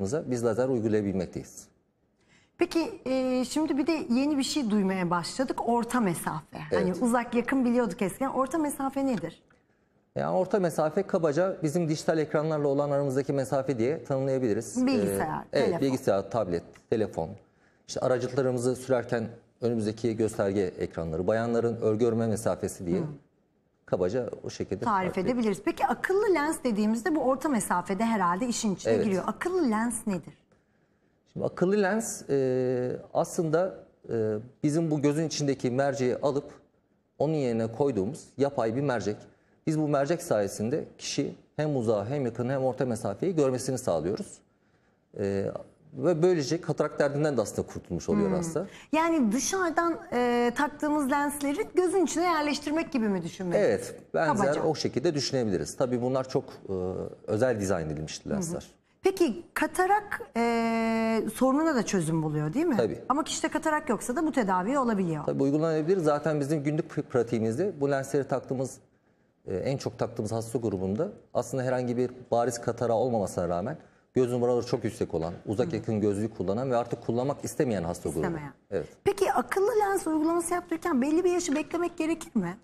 biz lazer uygulayabilmekteyiz. Peki e, şimdi bir de yeni bir şey duymaya başladık. Orta mesafe. Hani Evet. uzak yakın biliyorduk eskiden. Orta mesafe nedir? Yani orta mesafe kabaca bizim dijital ekranlarla olan aramızdaki mesafe diye tanımlayabiliriz. Bilgisayar, evet, telefon. bilgisayar, tablet, telefon. İşte aracılıklarımızı sürerken önümüzdeki gösterge ekranları, bayanların örgü örme mesafesi diye kabaca o şekilde Tarif edebiliriz. Peki akıllı lens dediğimizde bu orta mesafede herhalde işin içine Evet. giriyor. Akıllı lens nedir? Şimdi akıllı lens e, aslında e, bizim bu gözün içindeki merceği alıp onun yerine koyduğumuz yapay bir mercek. Biz bu mercek sayesinde kişi hem uzağı hem yakın hem orta mesafeyi görmesini sağlıyoruz. E, ve böylece katarak derdinden de aslında kurtulmuş oluyor hasta. Yani dışarıdan e, taktığımız lensleri gözün içine yerleştirmek gibi mi düşünmeliyiz? Evet, benzer Kabaca. o şekilde düşünebiliriz. Tabii bunlar çok e, özel dizayn edilmiş lensler. Peki katarak e, sorununa da çözüm buluyor değil mi? Tabii. Ama kişide katarak yoksa da bu tedavi olabiliyor. Tabii uygulanabilir. Zaten bizim günlük pr- pratiğimizde bu lensleri taktığımız, e, en çok taktığımız hasta grubunda aslında herhangi bir bariz katara olmamasına rağmen göz numaraları çok yüksek olan, uzak yakın gözlüğü kullanan ve artık kullanmak istemeyen hasta grubu. İstemeyen. Evet. Peki akıllı lens uygulaması yaptırırken belli bir yaşı beklemek gerekir mi?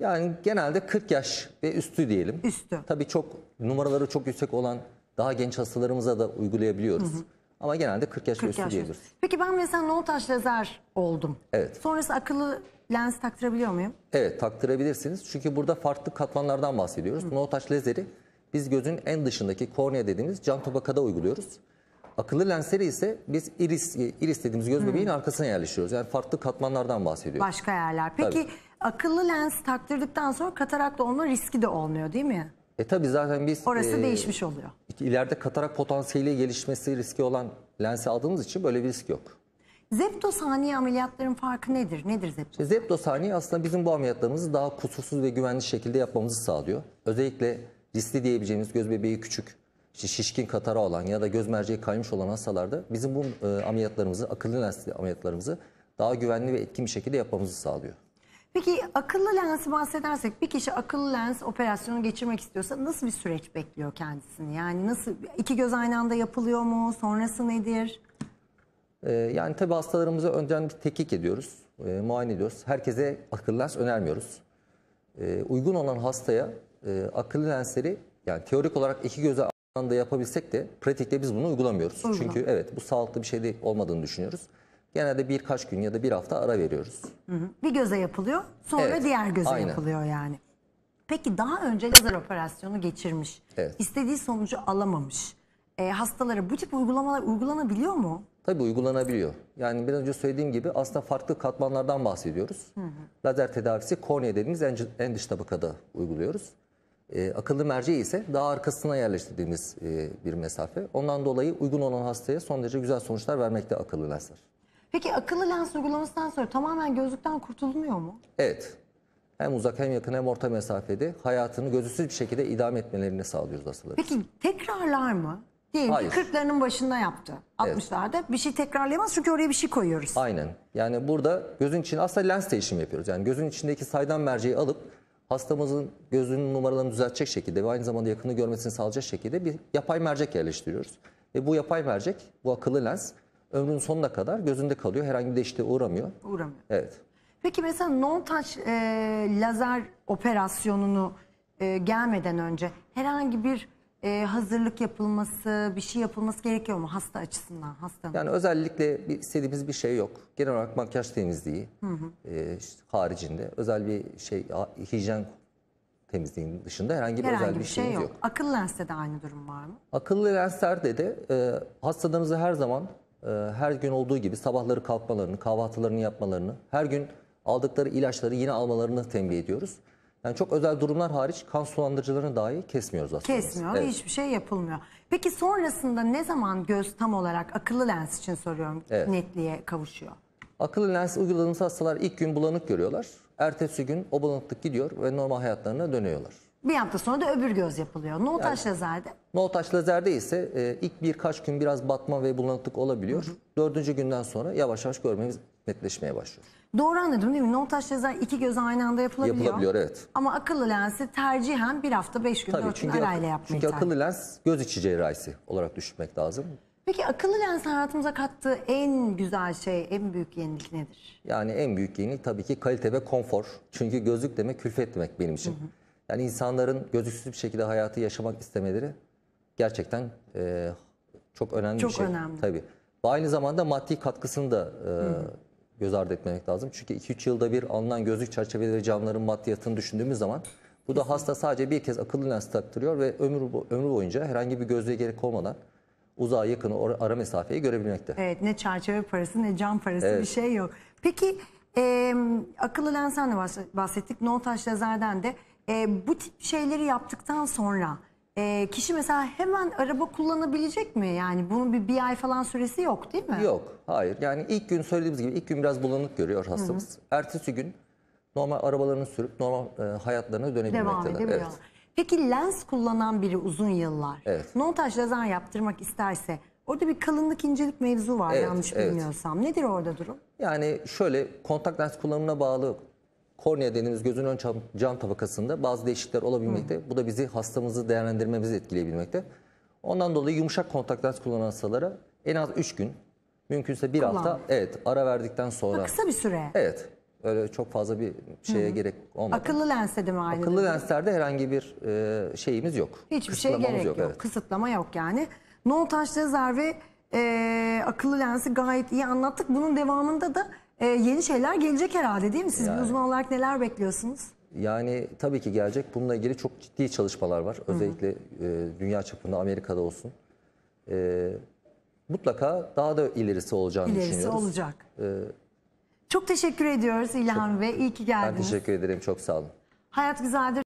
Yani genelde 40 yaş ve üstü diyelim. Üstü. Tabii çok numaraları çok yüksek olan daha genç hastalarımıza da uygulayabiliyoruz. Ama genelde 40 yaş ve 40 üstü yaş. diyebiliriz. Peki ben mesela no touch lazer oldum. Evet. Sonrası akıllı lens taktırabiliyor muyum? Evet taktırabilirsiniz. Çünkü burada farklı katmanlardan bahsediyoruz. No touch lazeri biz gözün en dışındaki kornea dediğimiz cam tabakada uyguluyoruz. Akıllı lensleri ise biz iris, iris dediğimiz göz bebeğin arkasına yerleştiriyoruz. Yani farklı katmanlardan bahsediyoruz. Başka yerler. Peki Tabii. akıllı lens taktırdıktan sonra katarak olma riski de olmuyor değil mi? E tabi zaten biz Orası e, değişmiş oluyor. ileride katarak potansiyeli gelişmesi riski olan lensi aldığımız için böyle bir risk yok. Zeptosaniye ameliyatların farkı nedir? Nedir zepto? İşte zeptosaniye aslında bizim bu ameliyatlarımızı daha kusursuz ve güvenli şekilde yapmamızı sağlıyor. Özellikle riskli diyebileceğimiz göz bebeği küçük, işte şişkin katara olan ya da göz merceği kaymış olan hastalarda bizim bu e, ameliyatlarımızı, akıllı lensli ameliyatlarımızı daha güvenli ve etkin bir şekilde yapmamızı sağlıyor. Peki akıllı lensi bahsedersek bir kişi akıllı lens operasyonu geçirmek istiyorsa nasıl bir süreç bekliyor kendisini? Yani nasıl iki göz aynı anda yapılıyor mu? Sonrası nedir? Ee, yani tabii hastalarımızı önceden bir tetkik ediyoruz, e, muayene ediyoruz. Herkese akıllı lens önermiyoruz. Ee, uygun olan hastaya e, akıllı lensleri yani teorik olarak iki göze aynı anda yapabilsek de pratikte biz bunu uygulamıyoruz. Çünkü evet bu sağlıklı bir şey değil, olmadığını düşünüyoruz. Genelde birkaç gün ya da bir hafta ara veriyoruz. Bir göze yapılıyor, sonra Evet, diğer göze aynen. yapılıyor yani. Peki daha önce lazer operasyonu geçirmiş, Evet. istediği sonucu alamamış e, hastalara bu tip uygulamalar uygulanabiliyor mu? Tabii uygulanabiliyor. Yani biraz önce söylediğim gibi aslında farklı katmanlardan bahsediyoruz. Lazer tedavisi kornea dediğimiz en, en dış tabakada uyguluyoruz. Ee, akıllı merceği ise daha arkasına yerleştirdiğimiz e, bir mesafe. Ondan dolayı uygun olan hastaya son derece güzel sonuçlar vermekte akıllı lensler. Peki akıllı lens uygulamasından sonra tamamen gözlükten kurtulmuyor mu? Evet. Hem uzak hem yakın hem orta mesafede hayatını gözüsüz bir şekilde idame etmelerini sağlıyoruz hastalara. Peki tekrarlar mı? Diyelim Hayır. ki 40'larının başında yaptı. 60'larda bir şey tekrarlayamaz çünkü oraya bir şey koyuyoruz. Aynen. Yani burada gözün için aslında lens değişimi yapıyoruz. Yani gözün içindeki saydam merceği alıp hastamızın gözünün numaralarını düzeltecek şekilde ve aynı zamanda yakını görmesini sağlayacak şekilde bir yapay mercek yerleştiriyoruz. Ve bu yapay mercek, bu akıllı lens ömrünün sonuna kadar gözünde kalıyor. Herhangi bir değişikliğe uğramıyor. Uğramıyor. Evet. Peki mesela non-touch e, lazer operasyonunu e, gelmeden önce herhangi bir e, hazırlık yapılması, bir şey yapılması gerekiyor mu hasta açısından? Hastanın. Yani özellikle bir, istediğimiz bir şey yok. Genel olarak makyaj temizliği e, işte haricinde özel bir şey hijyen temizliğinin dışında herhangi bir herhangi özel bir bir şey yok. yok. Akıllı lenste de aynı durum var mı? Akıllı lenslerde de e, hastalarımızı her zaman e, her gün olduğu gibi sabahları kalkmalarını, kahvaltılarını yapmalarını, her gün aldıkları ilaçları yine almalarını tembih ediyoruz. Yani çok özel durumlar hariç kan sulandırıcılarını dahi kesmiyoruz aslında. Kesmiyor ve Evet. hiçbir şey yapılmıyor. Peki sonrasında ne zaman göz tam olarak akıllı lens için soruyorum Evet. netliğe kavuşuyor? Akıllı lens uyguladığımız hastalar ilk gün bulanık görüyorlar. Ertesi gün o bulanıklık gidiyor ve normal hayatlarına dönüyorlar. Bir hafta sonra da öbür göz yapılıyor. No taş lazerde. No taş lazerde ise e, ilk birkaç gün biraz batma ve bulanıklık olabiliyor. Dördüncü günden sonra yavaş yavaş görmemiz netleşmeye başlıyor. Doğru anladım değil mi? No taş lazer iki göz aynı anda yapılabiliyor. Yapılabiliyor evet. Ama akıllı lensi tercihen bir hafta beş gün Tabii dört çünkü, arayla yapmayı çünkü tercih akıllı lens göz içi cerrahisi olarak düşünmek lazım. Peki akıllı lens hayatımıza kattığı en güzel şey, en büyük yenilik nedir? Yani en büyük yenilik tabii ki kalite ve konfor. Çünkü gözlük demek külfet demek benim için. Yani insanların gözlüksüz bir şekilde hayatı yaşamak istemeleri gerçekten e, çok önemli Çok bir şey. önemli. Tabii. Ve aynı zamanda maddi katkısını da e, göz ardı etmemek lazım. Çünkü 2-3 yılda bir alınan gözlük çerçeveleri camların maddiyatını düşündüğümüz zaman bu da hasta sadece bir kez akıllı lens taktırıyor ve ömür, ömrü boyunca herhangi bir gözlüğe gerek olmadan uzağa yakını ara mesafeyi görebilmekte. Evet ne çerçeve parası ne cam parası Evet. bir şey yok. Peki e, akıllı lensten de bahs- bahsettik. No taş lazerden de e, bu tip şeyleri yaptıktan sonra e, kişi mesela hemen araba kullanabilecek mi? Yani bunun bir, bir ay falan süresi yok değil mi? Yok, hayır. Yani ilk gün söylediğimiz gibi ilk gün biraz bulanık görüyor hastamız. Ertesi gün normal arabalarını sürüp normal e, hayatlarına Devam dönebilmekteler. edebiliyor. Evet. Peki lens kullanan biri uzun yıllar Evet. no taş lazer yaptırmak isterse orada bir kalınlık incelik mevzu var Evet, yanlış evet. bilmiyorsam. Nedir orada durum? Yani şöyle kontak lens kullanımına bağlı kornea dediğimiz gözün ön cam, tabakasında bazı değişiklikler olabilmekte. Bu da bizi hastamızı değerlendirmemizi etkileyebilmekte. Ondan dolayı yumuşak kontak lens kullanan hastalara en az 3 gün mümkünse bir hafta Kullanmak. evet ara verdikten sonra Kısa bir süre. evet öyle çok fazla bir şeye gerek olmadan. Akıllı lenste de mi aynı? Akıllı lenslerde herhangi bir e, şeyimiz yok. Hiçbir şey Kısıtlamamız gerek yok. evet. Kısıtlama yok yani. No taş lazer ve e, akıllı lensi gayet iyi anlattık. Bunun devamında da e, yeni şeyler gelecek herhalde değil mi? Siz bir Yani. uzman olarak neler bekliyorsunuz? Yani tabii ki gelecek. Bununla ilgili çok ciddi çalışmalar var. Özellikle e, dünya çapında Amerika'da olsun. E, mutlaka daha da ilerisi olacağını İlerisi düşünüyoruz. olacak. Çok teşekkür ediyoruz İlhan Bey. İyi ki Ben geldiniz. teşekkür ederim. Çok sağ olun. Hayat güzeldir.